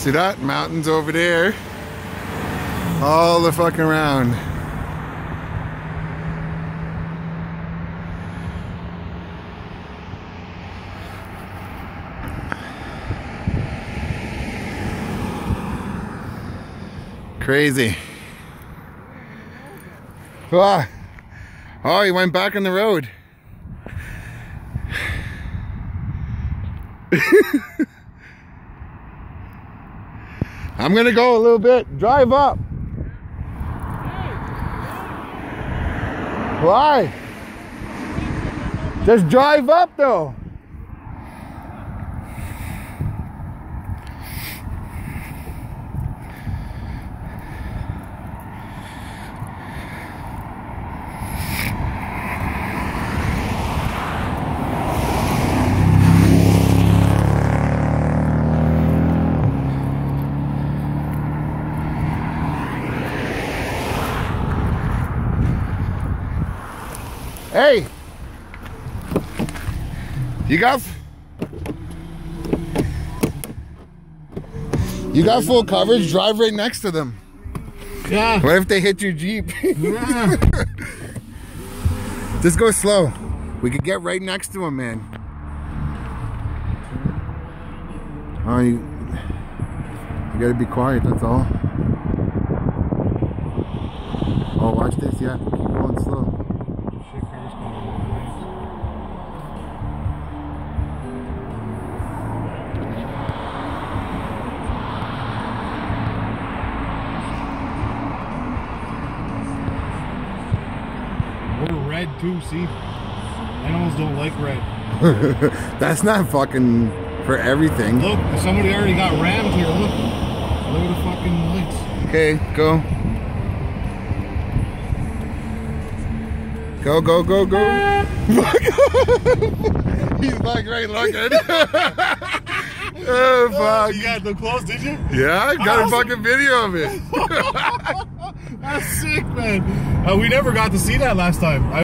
See that? Mountains over there. All the fucking around. Crazy. Ah. Oh, he went back on the road. I'm gonna go a little bit. Drive up. Why? Just drive up though. Hey! You got... You got full coverage, drive right next to them. Yeah. What if they hit your Jeep? yeah. Just go slow. We could get right next to him, man. Oh, you, you gotta be quiet, that's all. Oh, watch this, yeah. Keep going slow. We're red too, see? Animals don't like red. That's not fucking for everything. Look, somebody already got rammed here. Look. Look at the fucking lights. Okay, go. Go, go, go, go. He's like right looking. Oh, oh, fuck. You got the close, did you? Yeah, I got a fucking video of it. That's sick, man. Uh, we never got to see that last time. I